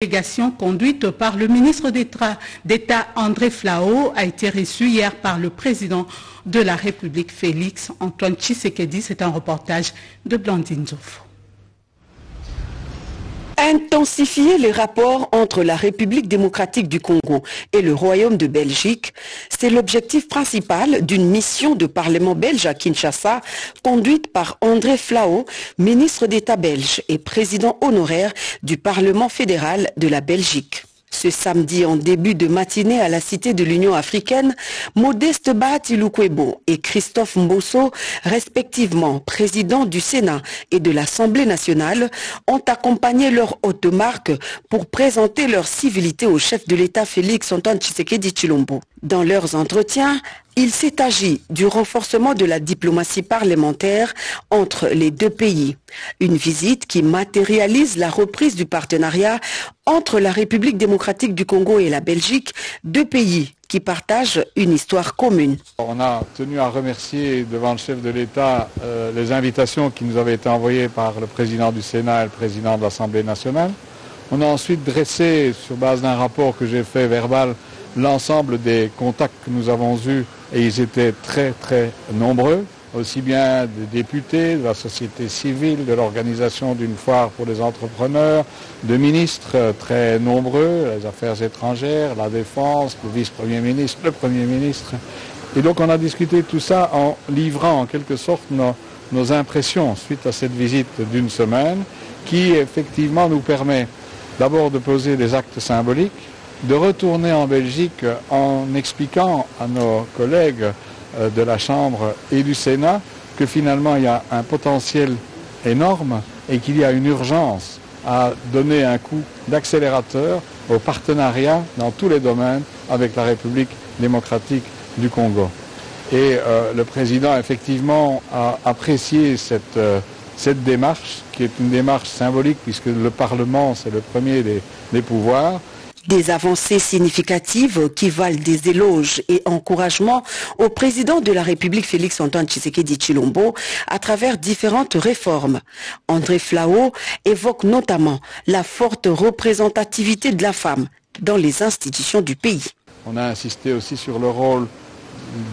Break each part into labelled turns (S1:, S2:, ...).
S1: délégation conduite par le ministre d'État André Flao a été reçue hier par le président de la République Félix Antoine Tshisekedi. C'est un reportage de Blandine Zouf.
S2: Intensifier les rapports entre la République démocratique du Congo et le Royaume de Belgique, c'est l'objectif principal d'une mission de Parlement belge à Kinshasa, conduite par André Flao, ministre d'État belge et président honoraire du Parlement fédéral de la Belgique. Ce samedi en début de matinée à la Cité de l'Union africaine, Modeste Bahati-Lukwebo et Christophe Mbosso, respectivement présidents du Sénat et de l'Assemblée nationale, ont accompagné leur haute marque pour présenter leur civilité au chef de l'État Félix Antoine Tshisekedi Chilombo. Dans leurs entretiens, il s'est agi du renforcement de la diplomatie parlementaire entre les deux pays. Une visite qui matérialise la reprise du partenariat entre la République démocratique du Congo et la Belgique, deux pays qui partagent une histoire commune.
S3: On a tenu à remercier devant le chef de l'État euh, les invitations qui nous avaient été envoyées par le président du Sénat et le président de l'Assemblée nationale. On a ensuite dressé, sur base d'un rapport que j'ai fait verbal, l'ensemble des contacts que nous avons eus, et ils étaient très très nombreux, aussi bien des députés, de la société civile, de l'organisation d'une foire pour les entrepreneurs, de ministres très nombreux, les affaires étrangères, la défense, le vice-premier ministre, le premier ministre. Et donc on a discuté tout ça en livrant en quelque sorte nos, nos impressions suite à cette visite d'une semaine qui effectivement nous permet d'abord de poser des actes symboliques, de retourner en Belgique en expliquant à nos collègues euh, de la Chambre et du Sénat que finalement il y a un potentiel énorme et qu'il y a une urgence à donner un coup d'accélérateur au partenariat dans tous les domaines avec la République démocratique du Congo. Et euh, le président effectivement a apprécié euh, cette démarche, qui est une démarche symbolique puisque le Parlement c'est le premier des pouvoirs,
S2: des avancées significatives qui valent des éloges et encouragements au président de la République Félix Antoine Tshisekedi Chilombo à travers différentes réformes. André Flao évoque notamment la forte représentativité de la femme dans les institutions du pays.
S3: On a insisté aussi sur le rôle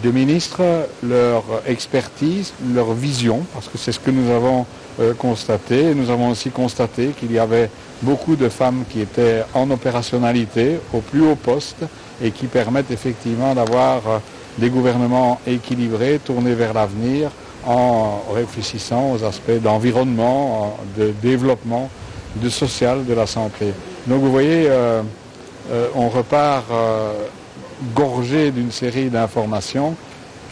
S3: des ministres, leur expertise, leur vision, parce que c'est ce que nous avons euh, constaté. Nous avons aussi constaté qu'il y avait beaucoup de femmes qui étaient en opérationnalité au plus haut poste et qui permettent effectivement d'avoir euh, des gouvernements équilibrés, tournés vers l'avenir, en réfléchissant aux aspects d'environnement, de développement, de social, de la santé. Donc vous voyez, euh, on repart gorgé d'une série d'informations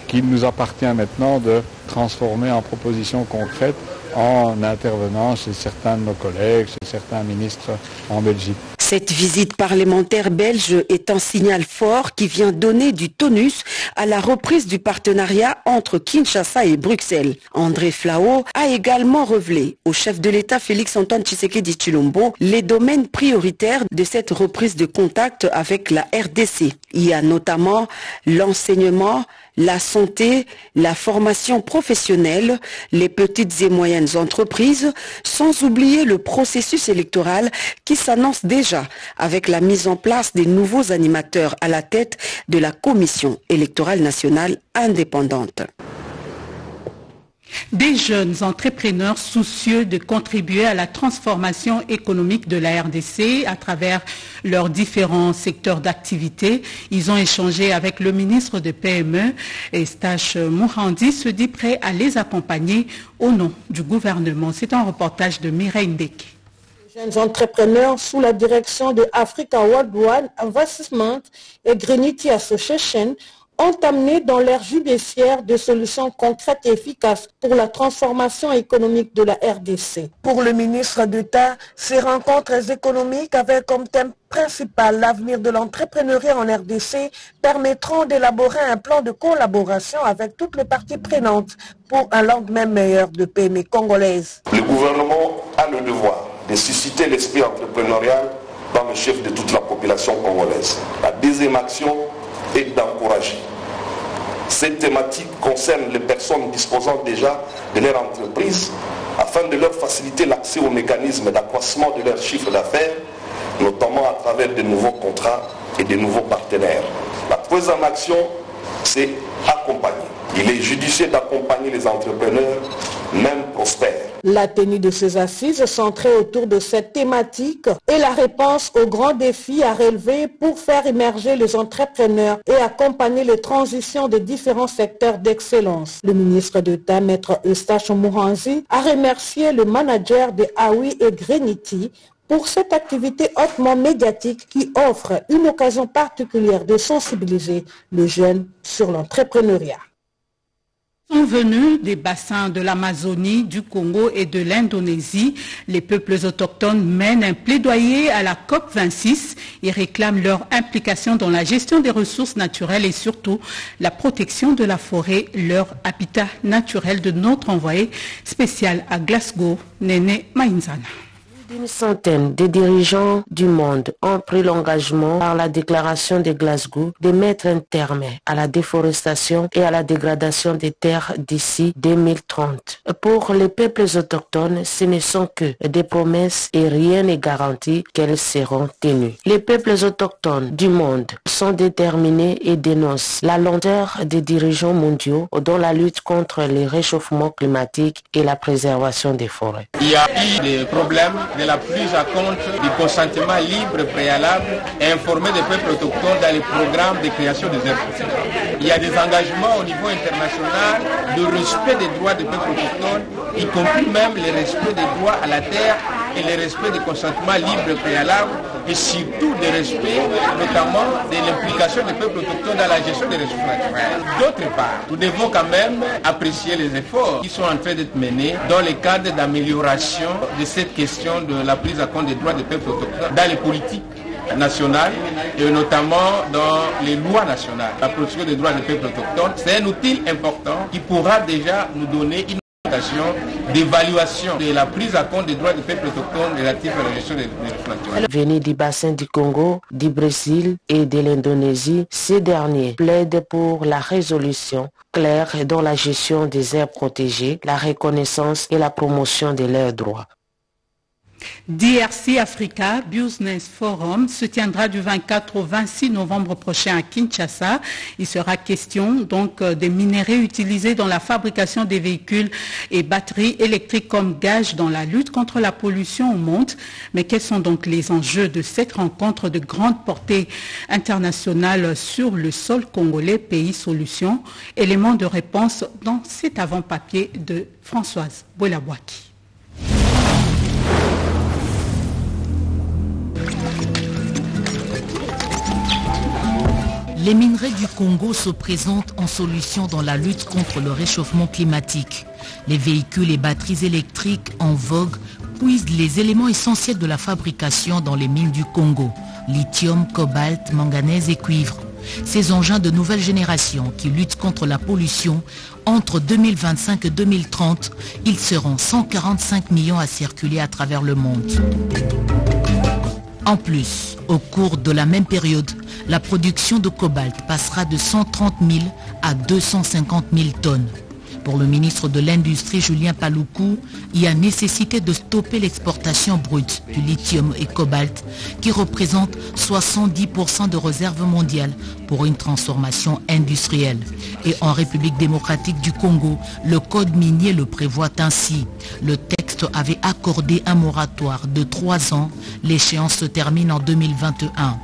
S3: qu'il nous appartient maintenant de transformer en propositions concrètes en intervenant chez certains de nos collègues, chez certains ministres en Belgique.
S2: Cette visite parlementaire belge est un signal fort qui vient donner du tonus à la reprise du partenariat entre Kinshasa et Bruxelles. André Flao a également révélé au chef de l'État Félix Antoine Tshisekedi Chilombo les domaines prioritaires de cette reprise de contact avec la RDC. Il y a notamment l'enseignement, la santé, la formation professionnelle, les petites et moyennes entreprises, sans oublier le processus électoral qui s'annonce déjà avec la mise en place des nouveaux animateurs à la tête de la Commission électorale nationale indépendante.
S1: Des jeunes entrepreneurs soucieux de contribuer à la transformation économique de la RDC à travers leurs différents secteurs d'activité. Ils ont échangé avec le ministre de PME et Stache Mourandi se dit prêt à les accompagner au nom du gouvernement. C'est un reportage de Mireille Ndeke.
S4: Jeunes entrepreneurs sous la direction de Africa Worldwide Investment et Greenity Association ont amené dans l'ère judiciaire des solutions concrètes et efficaces pour la transformation économique de la RDC. Pour le ministre d'État, ces rencontres économiques avec comme thème principal l'avenir de l'entrepreneuriat en RDC permettront d'élaborer un plan de collaboration avec toutes les parties prenantes pour un lendemain meilleur de PME congolaise.
S5: Le gouvernement a le devoir de susciter l'esprit entrepreneurial dans le chef de toute la population congolaise. La deuxième action et d'encourager. Cette thématique concerne les personnes disposant déjà de leur entreprise afin de leur faciliter l'accès aux mécanismes d'accroissement de leur chiffre d'affaires notamment à travers de nouveaux contrats et de nouveaux partenaires. La troisième action, c'est accompagner. Il est judicieux d'accompagner les entrepreneurs, même prospères.
S4: La tenue de ces assises centrée autour de cette thématique est la réponse aux grands défis à relever pour faire émerger les entrepreneurs et accompagner les transitions de différents secteurs d'excellence. Le ministre d'État, Maître Eustache Mouranzi, a remercié le manager de Aoi et Grenity pour cette activité hautement médiatique qui offre une occasion particulière de sensibiliser les jeunes sur l'entrepreneuriat
S1: sont venus des bassins de l'Amazonie, du Congo et de l'Indonésie. Les peuples autochtones mènent un plaidoyer à la COP26 et réclament leur implication dans la gestion des ressources naturelles et surtout la protection de la forêt, leur habitat naturel de notre envoyé spécial à Glasgow, Nene Mainzana.
S6: Une centaine de dirigeants du monde ont pris l'engagement par la déclaration de Glasgow de mettre un terme à la déforestation et à la dégradation des terres d'ici 2030. Pour les peuples autochtones, ce ne sont que des promesses et rien n'est garanti qu'elles seront tenues. Les peuples autochtones du monde sont déterminés et dénoncent la lenteur des dirigeants mondiaux dans la lutte contre le réchauffement climatique et la préservation des forêts.
S7: Il y a des problèmes la prise à compte du consentement libre préalable et informé des peuples autochtones dans les programmes de création des œuvres. Il y a des engagements au niveau international de respect des droits des peuples autochtones, y compris même le respect des droits à la terre et le respect du consentement libre préalable et surtout des respect notamment de l'implication des peuples autochtones dans la gestion des ressources naturelles. D'autre part, nous devons quand même apprécier les efforts qui sont en train d'être menés dans le cadre d'amélioration de cette question de la prise en compte des droits des peuples autochtones dans les politiques nationales et notamment dans les lois nationales. La protection des droits des peuples autochtones, c'est un outil important qui pourra déjà nous donner une d'évaluation de la prise à compte des droits des peuples autochtones relatifs à la gestion des ressources naturelles.
S6: Venus du bassin du Congo, du Brésil et de l'Indonésie, ces derniers plaident pour la résolution claire dans la gestion des aires protégées, la reconnaissance et la promotion de leurs droits.
S1: DRC Africa Business Forum se tiendra du 24 au 26 novembre prochain à Kinshasa. Il sera question donc euh, des minéraux utilisés dans la fabrication des véhicules et batteries électriques comme gage dans la lutte contre la pollution au monde. Mais quels sont donc les enjeux de cette rencontre de grande portée internationale sur le sol congolais, pays solution? Élément de réponse dans cet avant-papier de Françoise Boulabouaki.
S8: Les minerais du Congo se présentent en solution dans la lutte contre le réchauffement climatique. Les véhicules et batteries électriques en vogue puisent les éléments essentiels de la fabrication dans les mines du Congo, lithium, cobalt, manganèse et cuivre. Ces engins de nouvelle génération qui luttent contre la pollution, entre 2025 et 2030, ils seront 145 millions à circuler à travers le monde. En plus, au cours de la même période, la production de cobalt passera de 130 000 à 250 000 tonnes. Pour le ministre de l'Industrie, Julien Paloukou, il y a nécessité de stopper l'exportation brute du lithium et cobalt, qui représente 70% de réserves mondiales pour une transformation industrielle. Et en République démocratique du Congo, le code minier le prévoit ainsi. Le texte avait accordé un moratoire de 3 ans. L'échéance se termine en 2021.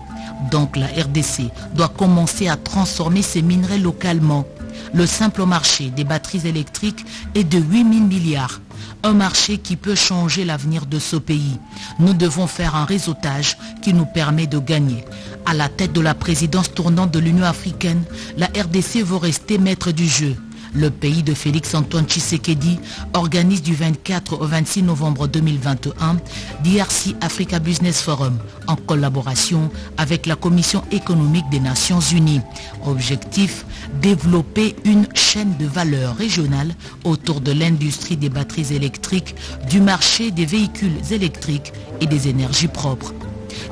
S8: Donc la RDC doit commencer à transformer ses minerais localement le simple marché des batteries électriques est de 8 000 milliards. Un marché qui peut changer l'avenir de ce pays. Nous devons faire un réseautage qui nous permet de gagner. À la tête de la présidence tournante de l'Union africaine, la RDC veut rester maître du jeu. Le pays de Félix-Antoine Tshisekedi organise du 24 au 26 novembre 2021 DRC Africa Business Forum en collaboration avec la Commission économique des Nations Unies. Objectif, développer une chaîne de valeur régionale autour de l'industrie des batteries électriques, du marché des véhicules électriques et des énergies propres.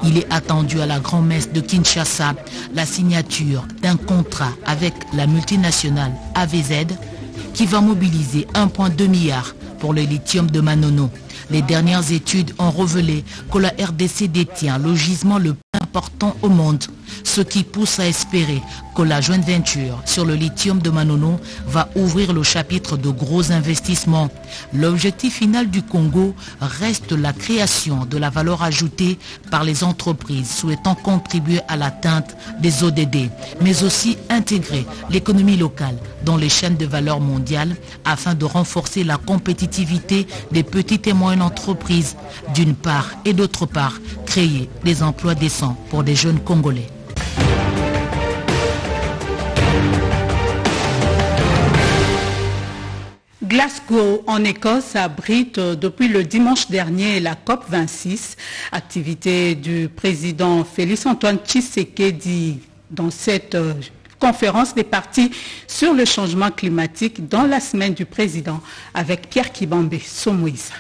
S8: Il est attendu à la grand-messe de Kinshasa la signature d'un contrat avec la multinationale AVZ qui va mobiliser 1,2 milliard pour le lithium de Manono. Les dernières études ont révélé que la RDC détient le gisement le plus au monde, ce qui pousse à espérer que la joint venture sur le lithium de Manono va ouvrir le chapitre de gros investissements. L'objectif final du Congo reste la création de la valeur ajoutée par les entreprises souhaitant contribuer à l'atteinte des ODD, mais aussi intégrer l'économie locale dans les chaînes de valeur mondiales afin de renforcer la compétitivité des petites et moyennes entreprises d'une part et d'autre part créer des emplois décents pour des jeunes Congolais.
S1: Glasgow, en Écosse, abrite depuis le dimanche dernier la COP26, activité du président Félix-Antoine Tshisekedi dans cette euh, conférence des partis sur le changement climatique dans la semaine du président avec Pierre Kibambé Somoïsa.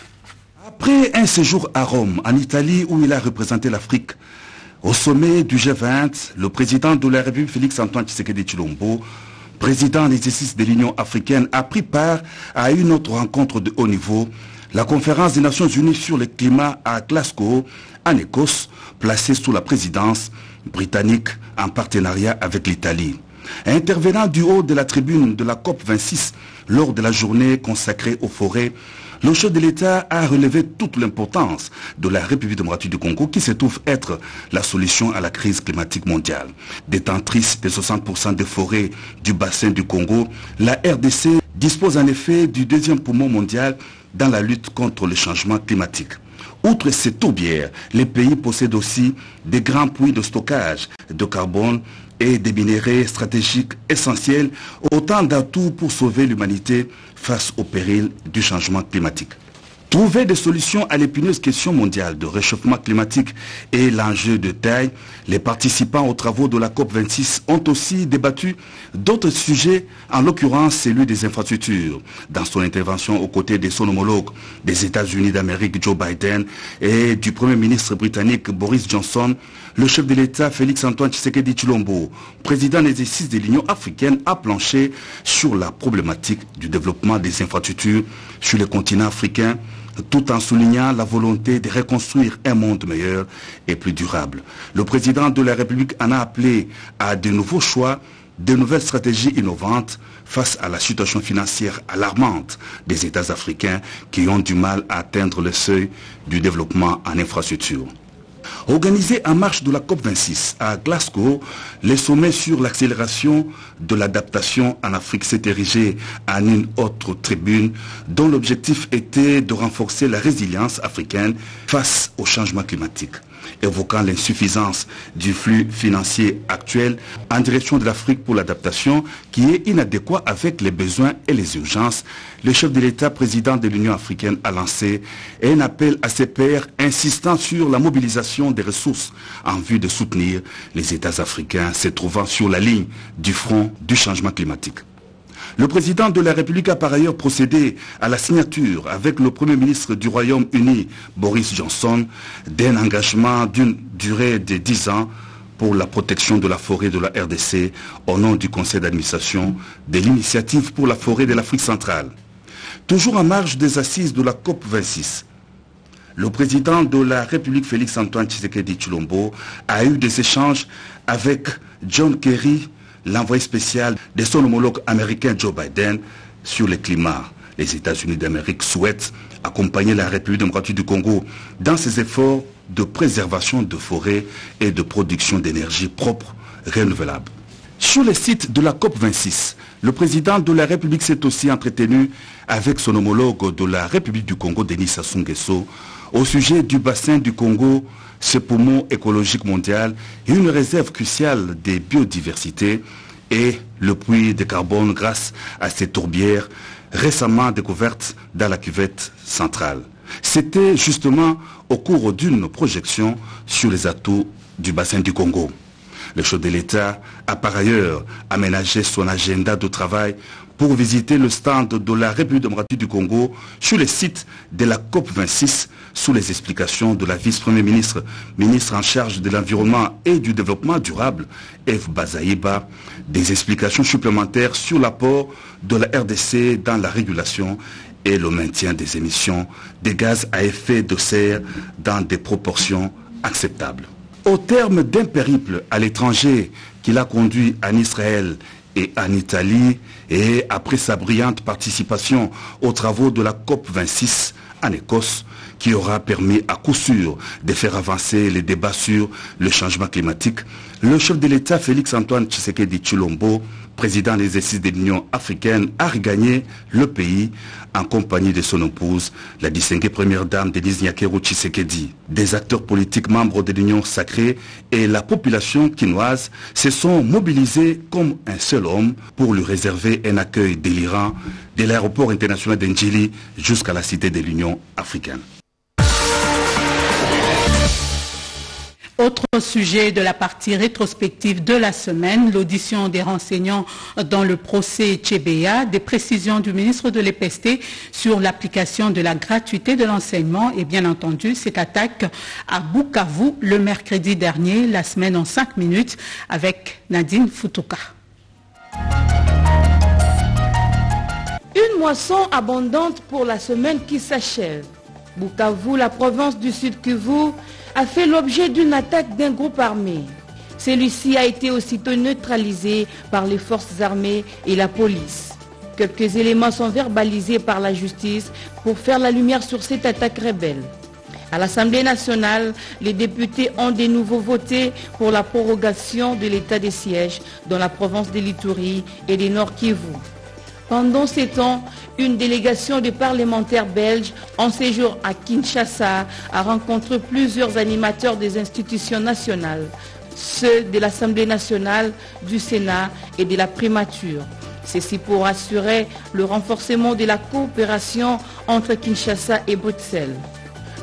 S9: Après un séjour à Rome, en Italie, où il a représenté l'Afrique, au sommet du G20, le président de la République Félix-Antoine Tshisekedi Chilombo président en exercice de l'Union africaine, a pris part à une autre rencontre de haut niveau, la conférence des Nations Unies sur le climat à Glasgow, en Écosse, placée sous la présidence britannique en partenariat avec l'Italie. Intervenant du haut de la tribune de la COP 26 lors de la journée consacrée aux forêts, le chef de l'État a relevé toute l'importance de la République démocratique du Congo qui se trouve être la solution à la crise climatique mondiale. Détentrice de 60% des forêts du bassin du Congo, la RDC dispose en effet du deuxième poumon mondial dans la lutte contre le changement climatique. Outre ces tourbières, les pays possèdent aussi des grands puits de stockage de carbone et des minéraux stratégiques essentiels, autant d'atouts pour sauver l'humanité face au péril du changement climatique. Trouver des solutions à l'épineuse question mondiale de réchauffement climatique est l'enjeu de taille. Les participants aux travaux de la COP26 ont aussi débattu d'autres sujets, en l'occurrence celui des infrastructures. Dans son intervention aux côtés de son homologue des États-Unis d'Amérique, Joe Biden, et du Premier ministre britannique Boris Johnson, le chef de l'État Félix-Antoine Tshisekedi Chilombo, président des exercices de l'Union africaine, a planché sur la problématique du développement des infrastructures sur le continent africain tout en soulignant la volonté de reconstruire un monde meilleur et plus durable. Le président de la République en a appelé à de nouveaux choix, de nouvelles stratégies innovantes face à la situation financière alarmante des États africains qui ont du mal à atteindre le seuil du développement en infrastructure. Organisé en marche de la COP26 à Glasgow, les sommets sur l'accélération de l'adaptation en Afrique s'est érigé en une autre tribune dont l'objectif était de renforcer la résilience africaine face au changement climatique évoquant l'insuffisance du flux financier actuel en direction de l'Afrique pour l'adaptation qui est inadéquat avec les besoins et les urgences, le chef de l'État président de l'Union africaine a lancé un appel à ses pairs insistant sur la mobilisation des ressources en vue de soutenir les États africains se trouvant sur la ligne du front du changement climatique. Le président de la République a par ailleurs procédé à la signature avec le Premier ministre du Royaume-Uni, Boris Johnson, d'un engagement d'une durée de 10 ans pour la protection de la forêt de la RDC au nom du conseil d'administration de l'initiative pour la forêt de l'Afrique centrale. Toujours en marge des assises de la COP 26, le président de la République Félix-Antoine Tshisekedi Chulombo a eu des échanges avec John Kerry, l'envoyé spécial de son homologue américain Joe Biden sur le climat. Les États-Unis d'Amérique souhaitent accompagner la République démocratique du Congo dans ses efforts de préservation de forêts et de production d'énergie propre, renouvelable. Sur le site de la COP26, le président de la République s'est aussi entretenu avec son homologue de la République du Congo, Denis Sassou Nguesso, au sujet du bassin du Congo, ce poumon écologique mondial, une réserve cruciale des biodiversités et le puits de carbone grâce à ces tourbières récemment découvertes dans la cuvette centrale. C'était justement au cours d'une projection sur les atouts du bassin du Congo. Le chef de l'État a par ailleurs aménagé son agenda de travail pour visiter le stand de la République démocratique du Congo sur le site de la COP26 sous les explications de la vice-premier ministre, ministre en charge de l'environnement et du développement durable, Eve Bazaïba, des explications supplémentaires sur l'apport de la RDC dans la régulation et le maintien des émissions des gaz à effet de serre dans des proportions acceptables. Au terme d'un périple à l'étranger qui l'a conduit en Israël et en Italie, et après sa brillante participation aux travaux de la COP26 en Écosse, qui aura permis à coup sûr de faire avancer les débats sur le changement climatique, le chef de l'État Félix Antoine Tshisekedi Chulombo, président des exercices de l'Union africaine, a regagné le pays en compagnie de son épouse, la distinguée première dame Denise Nyakeru Tshisekedi. Des acteurs politiques membres de l'Union sacrée et la population quinoise se sont mobilisés comme un seul homme pour lui réserver un accueil délirant de l'aéroport international d'Enjili jusqu'à la cité de l'Union africaine.
S1: Autre sujet de la partie rétrospective de la semaine, l'audition des renseignants dans le procès Tchébéa, des précisions du ministre de l'EPST sur l'application de la gratuité de l'enseignement et bien entendu cette attaque à Bukavu le mercredi dernier, la semaine en cinq minutes avec Nadine Futuka.
S10: Une moisson abondante pour la semaine qui s'achève. Bukavu, la province du Sud Kivu, a fait l'objet d'une attaque d'un groupe armé. Celui-ci a été aussitôt neutralisé par les forces armées et la police. Quelques éléments sont verbalisés par la justice pour faire la lumière sur cette attaque rebelle. À l'Assemblée nationale, les députés ont de nouveau voté pour la prorogation de l'état des sièges dans la province de l'Itourie et des Nord Kivu. Pendant ces temps, une délégation de parlementaires belges en séjour à Kinshasa a rencontré plusieurs animateurs des institutions nationales, ceux de l'Assemblée nationale, du Sénat et de la primature. Ceci pour assurer le renforcement de la coopération entre Kinshasa et Bruxelles.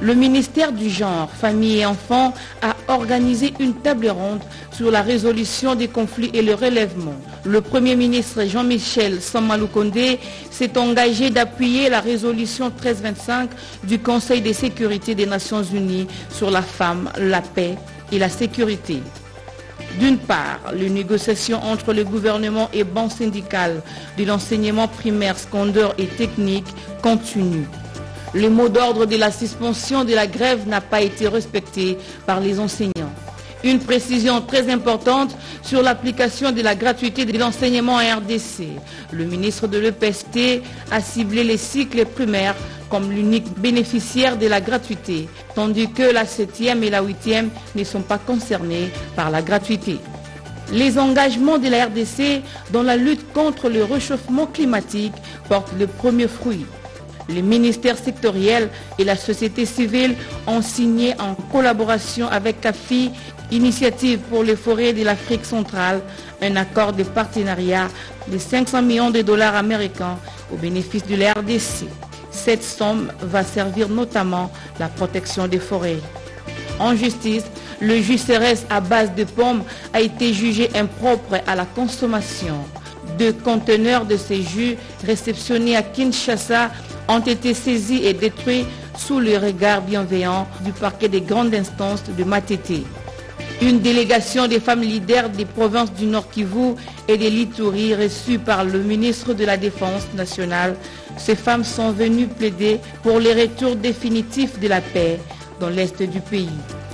S10: Le ministère du Genre, Famille et Enfants a organisé une table ronde sur la résolution des conflits et le relèvement. Le Premier ministre Jean-Michel Samaloukonde s'est engagé d'appuyer la résolution 1325 du Conseil de sécurité des Nations Unies sur la femme, la paix et la sécurité. D'une part, les négociations entre le gouvernement et banques syndicales de l'enseignement primaire, secondaire et technique continuent. Le mot d'ordre de la suspension de la grève n'a pas été respecté par les enseignants. Une précision très importante sur l'application de la gratuité de l'enseignement en RDC. Le ministre de l'EPST a ciblé les cycles primaires comme l'unique bénéficiaire de la gratuité, tandis que la 7e et la 8e ne sont pas concernés par la gratuité. Les engagements de la RDC dans la lutte contre le réchauffement climatique portent le premier fruit. Les ministères sectoriels et la société civile ont signé en collaboration avec CAFI, Initiative pour les forêts de l'Afrique centrale, un accord de partenariat de 500 millions de dollars américains au bénéfice de la RDC. Cette somme va servir notamment la protection des forêts. En justice, le jus CRS à base de pommes a été jugé impropre à la consommation. Deux conteneurs de ces jus réceptionnés à Kinshasa ont été saisis et détruits sous le regard bienveillant du parquet des grandes instances de Matete. Une délégation des femmes leaders des provinces du Nord Kivu et des Litouris reçue par le ministre de la Défense nationale. Ces femmes sont venues plaider pour le retour définitif de la paix dans l'est du pays,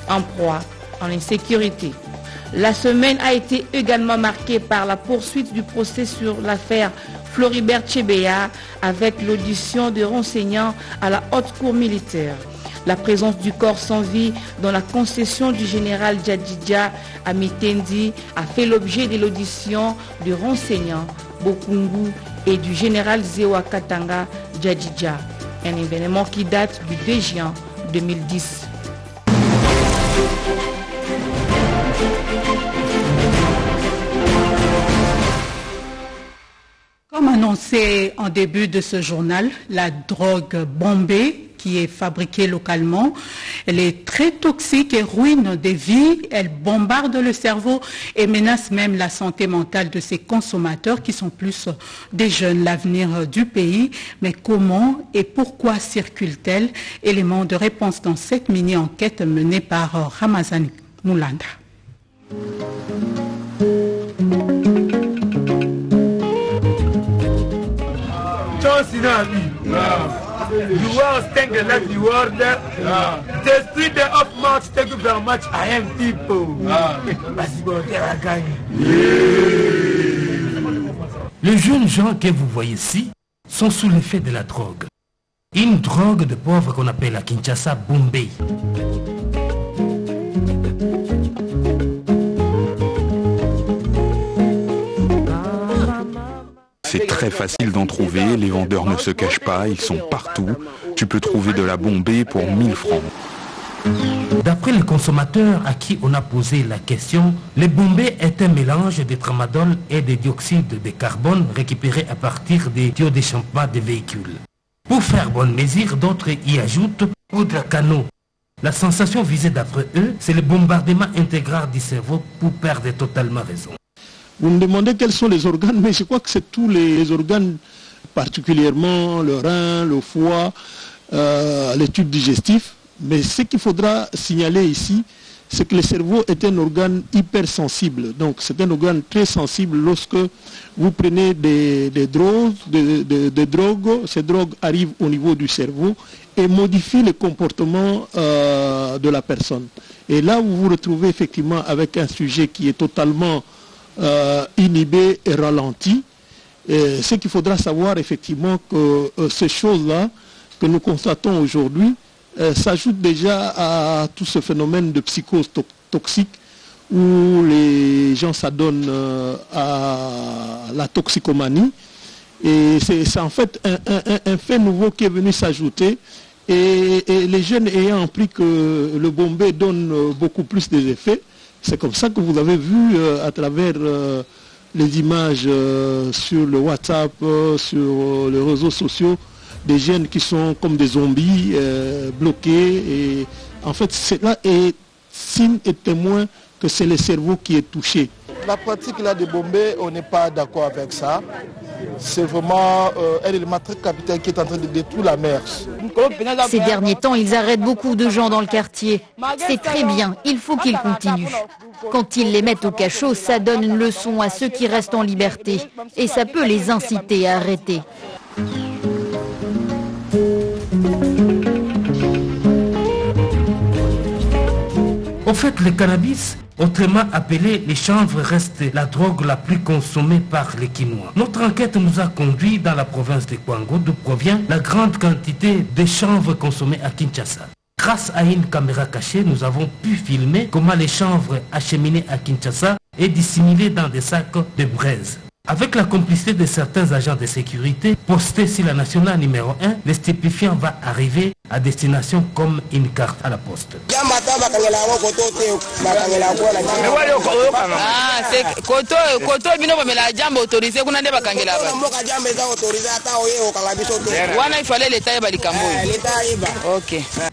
S10: en proie en insécurité. La semaine a été également marquée par la poursuite du procès sur l'affaire Floribert Chebea avec l'audition de renseignants à la haute cour militaire. La présence du corps sans vie dans la concession du général Djadidja à Mitendi a fait l'objet de l'audition de renseignants Bokungu et du général Zewa Katanga Djadidja. Un événement qui date du 2 juin 2010.
S1: Annoncé en début de ce journal, la drogue bombée qui est fabriquée localement, elle est très toxique et ruine des vies, elle bombarde le cerveau et menace même la santé mentale de ses consommateurs qui sont plus des jeunes, l'avenir du pays. Mais comment et pourquoi circule-t-elle? Élément de réponse dans cette mini-enquête menée par Ramazan Moulanda.
S11: You the left the world. The street of March, thank you very much. I am people.
S12: Les jeunes gens que vous voyez ici sont sous l'effet de la drogue. Une drogue de pauvre qu'on appelle à Kinshasa Bombay.
S13: Très facile d'en trouver, les vendeurs ne se cachent pas, ils sont partout. Tu peux trouver de la bombée pour 1000 francs.
S12: D'après les consommateurs à qui on a posé la question, les bombées est un mélange de tramadol et de dioxyde de carbone récupéré à partir des tuyaux d'échappement des véhicules. Pour faire bonne mesure, d'autres y ajoutent poudre canot. La sensation visée d'après eux, c'est le bombardement intégral du cerveau pour perdre totalement raison.
S14: Vous me demandez quels sont les organes, mais je crois que c'est tous les organes, particulièrement le rein, le foie, euh, les tubes digestifs. Mais ce qu'il faudra signaler ici, c'est que le cerveau est un organe hypersensible. Donc c'est un organe très sensible lorsque vous prenez des, drogues, des, drogues, ces drogues arrivent au niveau du cerveau et modifient le comportement euh, de la personne. Et là, vous vous retrouvez effectivement avec un sujet qui est totalement euh, inhibé et ralenti. Ce qu'il faudra savoir effectivement que euh, ces choses-là que nous constatons aujourd'hui euh, s'ajoutent déjà à tout ce phénomène de psychose toxique où les gens s'adonnent à la toxicomanie. Et c'est en fait un, fait nouveau qui est venu s'ajouter. Et, et, les jeunes ayant appris que le Bombay donne beaucoup plus d'effets, c'est comme ça que vous avez vu euh, à travers euh, les images euh, sur le WhatsApp, sur les réseaux sociaux, des jeunes qui sont comme des zombies, bloqués. En fait, cela est signe et témoin que c'est le cerveau qui est touché.
S15: La pratique là de Bombay, on n'est pas d'accord avec ça. C'est vraiment un élément très capital qui est en train de détruire la mer.
S16: Ces derniers temps, ils arrêtent beaucoup de gens dans le quartier. C'est très bien, il faut qu'ils continuent. Quand ils les mettent au cachot, ça donne une leçon à ceux qui restent en liberté. Et ça peut les inciter à arrêter.
S12: En fait, le cannabis Autrement appelé, les chanvres restent la drogue la plus consommée par les Quinois. Notre enquête nous a conduit dans la province de Kwango, d'où provient la grande quantité de chanvre consommées à Kinshasa. Grâce à une caméra cachée, nous avons pu filmer comment les chanvres acheminés à Kinshasa et dissimulés dans des sacs de braise. Avec la complicité de certains agents de sécurité postés sur la nationale numéro 1, le stupéfiant va arriver à destination comme une carte à la poste.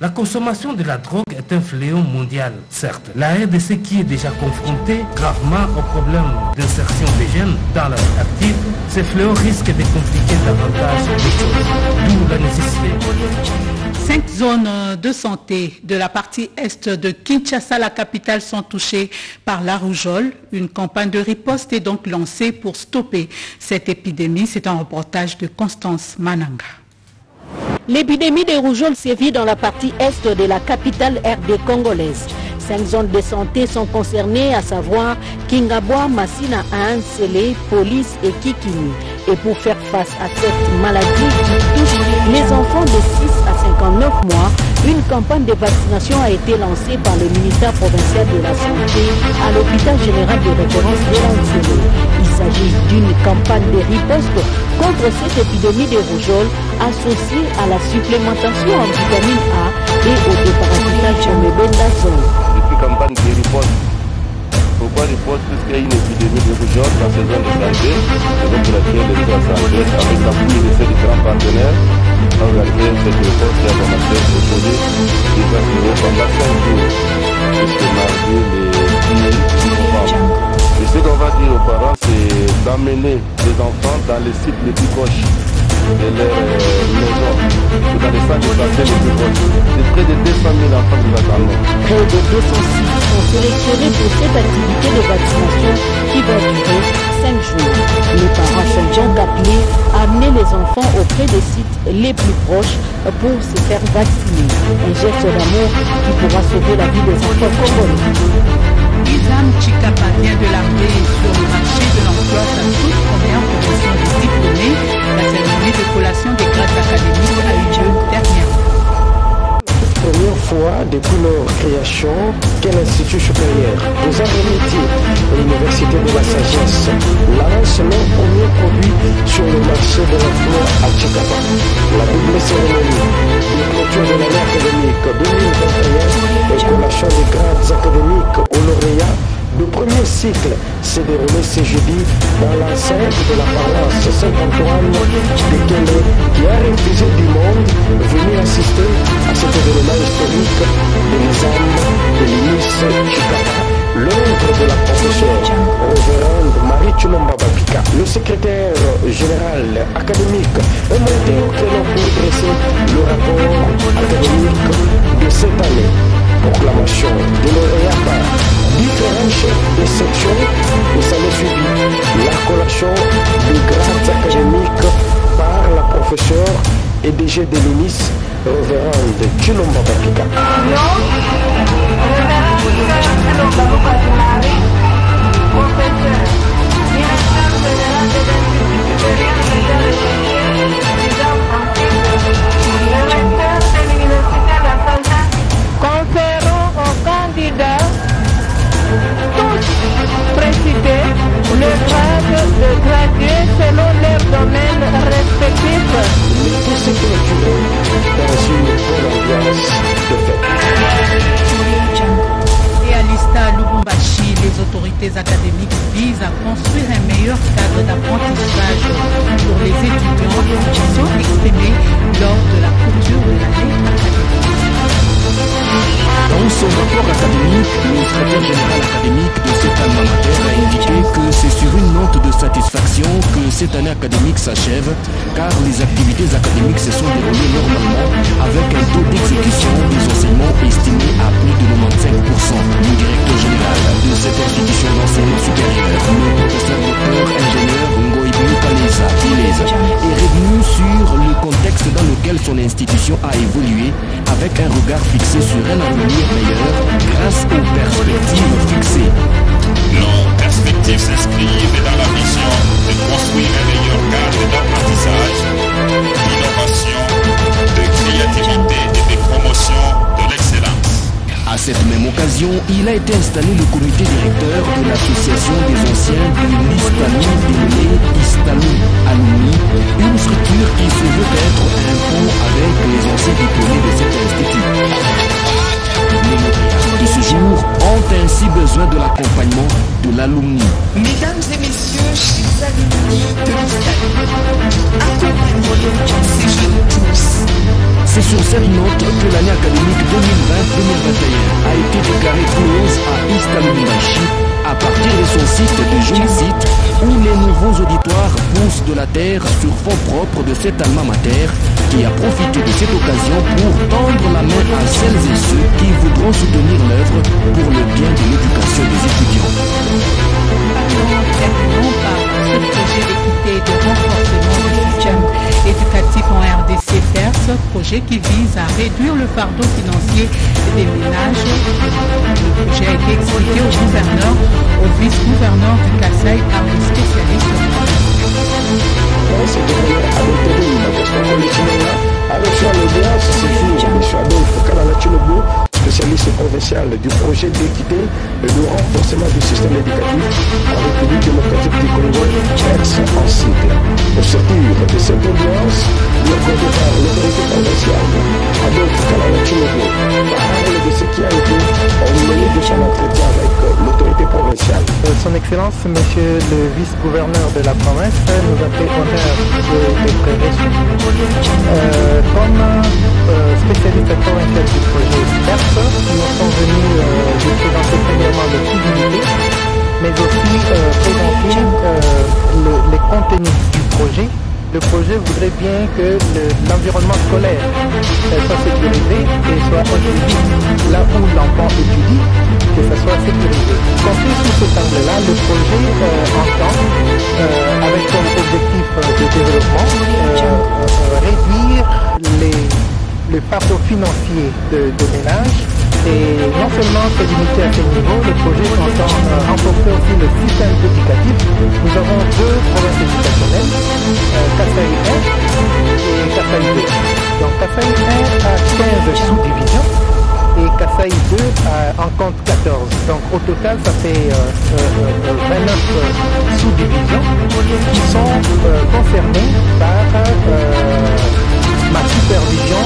S12: La consommation de la drogue est un fléau mondial, certes. La RDC qui est déjà confrontée gravement au problème d'insertion des jeunes dans la vie active, ce fléau risque de compliquer davantage les choses. D'où la nécessité
S1: Cinq zones de santé de la partie est de Kinshasa, la capitale, sont touchées par la rougeole. Une campagne de riposte est donc lancée pour stopper cette épidémie. C'est un reportage de Constance Mananga.
S17: L'épidémie de rougeole sévit dans la partie est de la capitale RD congolaise. Cinq zones de santé sont concernées, à savoir Kingabwa, Massina, Ansele, Police et Kikini. Et pour faire face à cette maladie les enfants de 6 à 59 mois, une campagne de vaccination a été lancée par le ministère provincial de la Santé à l'hôpital général de référence de l'Ansele. Il s'agit d'une campagne de riposte contre cette épidémie de rougeole associée à la supplémentation en vitamine A et au déparasitage mebendazole
S5: campagne de riposte. Pourquoi riposte Parce qu'il y a une épidémie de rougeole dans ces zones de santé, pour laquelle les de santé, avec l'appui de ces différents partenaires, ont organisé cette riposte qui a commencé à proposer des vaccinés pendant 5 jours, jusqu'au mardi les 10 novembre. Et ce qu'on va dire aux parents, c'est d'amener les enfants dans les sites les plus proches de leur maison, dans les centres de santé les plus proches. C'est près de 200 000 enfants qui attendent.
S17: Près de 200 sites sont sélectionnés pour cette activité de vaccination qui va durer 5 cinq jours. Les parents sont donc appelés à amener les enfants auprès des sites les plus proches pour se faire vacciner. Un geste d'amour qui pourra sauver la vie des enfants.
S1: Isam Chikapa vient de l'arriver sur le marché de l'emploi sa toute première promotion de diplômés. La cérémonie de collation des grades académiques a eu lieu dernièrement
S18: première fois depuis leur création qu'un institut supérieur et métiers et l'université de la sagesse lance leur premier produit sur le marché de l'emploi à Chikapa. La double cérémonie clôture de l'année académique 2021 et collation des grades académiques aux lauréats le premier cycle s'est déroulé ce jeudi dans l'enceinte de la paroisse Saint-Antoine de Kélé qui a refusé du monde venir assister à cet événement historique de l'examen de l'UNIS Chikapa l'œuvre de la professeure révérende Marie Chulomba Babika. Le secrétaire général académique est monté au créneau pour dresser le rapport académique de cette année. Proclamation de lauréats par différents chefs de section et ça suivi la collation de grades académiques par la professeure et DG de l'UNIS, révérende Chulomba Babika.
S10: Domaine respectif.
S1: Et à l'ISTA Lubumbashi, les autorités académiques visent à construire un meilleur cadre d'apprentissage pour les étudiants qui sont exprimés lors de la clôture de l'année.
S19: Dans son rapport académique, le secrétaire général académique de cette alma mater a indiqué que c'est sur une note de satisfaction que cette année académique s'achève, car les activités académiques se sont déroulées normalement avec fixé sur un avenir meilleur grâce aux perspectives fixées.
S20: Nos perspectives s'inscrivent dans la vision de construire un meilleur cadre d'apprentissage,
S19: À cette même occasion, il a été installé le comité directeur de l'association des anciens de l'Istami dénommé Istami Alumni, une structure qui se veut être un pont avec les anciens diplômés de cet institut. De ce jour ont ainsi besoin de l'accompagnement de l'alumni.
S21: Mesdames et messieurs, chers alumni de l'Istami, accompagnez ces jeunes
S19: sur cette note que l'année académique 2020-2021 a été déclarée close à Istalumbashi à partir de son site de joli site où les nouveaux auditoires poussent de la terre sur fonds propres de cet alma mater qui a profité de cette occasion pour tendre la main à celles et ceux qui voudront soutenir l'œuvre pour le bien de l'éducation des étudiants.
S1: Terminons par ce projet d'équité de renforcement du système éducatif en RDC Perse, projet qui vise à réduire le fardeau financier des ménages. Le projet a été expliqué au gouverneur, au vice-gouverneur du Kassai par les spécialistes
S18: avec son audience ce jour, M. Adolphe Kalala spécialiste provincial du projet d'équité et de renforcement du système éducatif en République démocratique du Congo, ex en. Au sortir de cette audience, par l'autorité provinciale, Adolphe Kalala parle de ce qui a été emmené de son entretien avec l'autorité provinciale.
S22: Son Excellence, Monsieur le vice-gouverneur de la province, nous a fait honneur d'être reçu euh, comme euh, spécialiste provincial du projet PERS. Nous sommes venus euh, présenter premièrement le coût mais aussi présenter le, les contenus du projet le projet voudrait bien que l'environnement scolaire soit sécurisé et soit aujourd'hui là où l'enfant étudie, que ça soit sécurisé. Comptez sur cet cela, le projet entend, avec comme objectif de développement, réduire les, les fardeaux financiers de, de ménages et non seulement se limiter à ce niveau, le projet entend euh, renforcer aussi le système éducatif. Nous avons deux provinces éducationnelles, euh, Kassai 1 et Kassai 2. Donc Kassai 1 a 15 sous-divisions et Kassai 2 en compte 14. Donc au total, ça fait euh, 29 sous-divisions qui sont concernées par.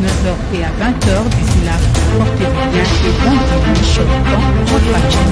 S1: 19h et à 20h du Zula. Portez-vous bien et bon dimanche dans votre action.